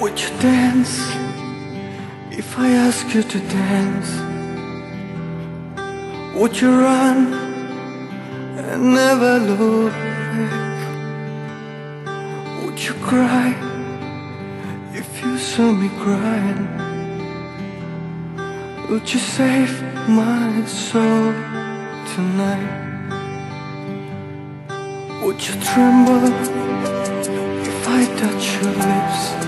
Would you dance if I ask you to dance? Would you run and never look back? Would you cry if you saw me crying? Would you save my soul tonight? Would you tremble if I touch your lips?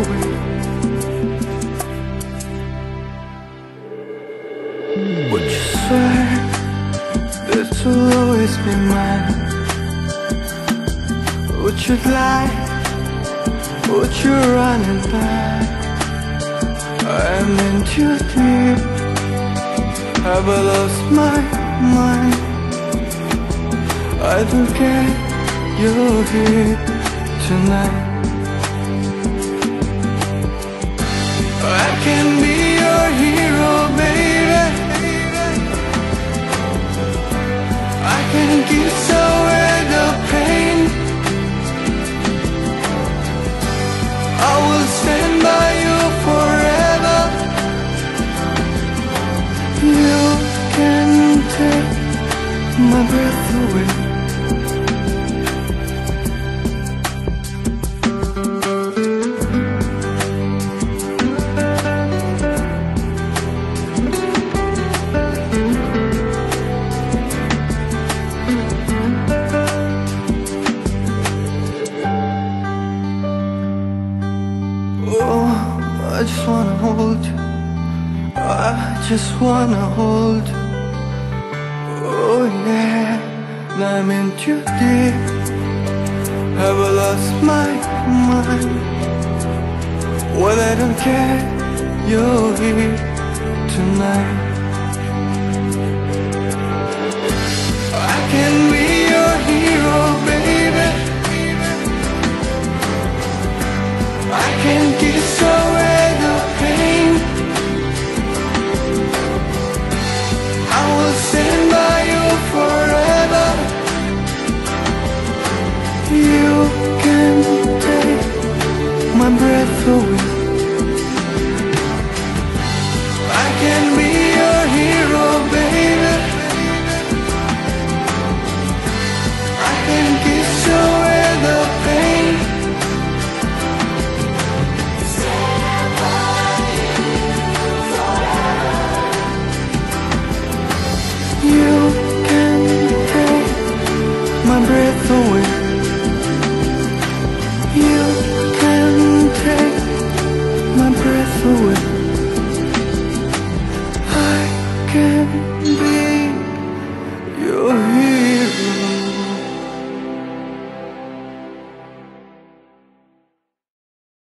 away. Would you swear that you'll always be mine? Would you lie? Would you run and hide? I'm in too deep. Have I lost my mind? I don't care. You're here tonight. I can be your hero, baby. I can kiss I just wanna hold you. I just wanna hold you. Oh yeah, now I'm in too deep. Have I lost my mind? Well, I don't care. You're here tonight.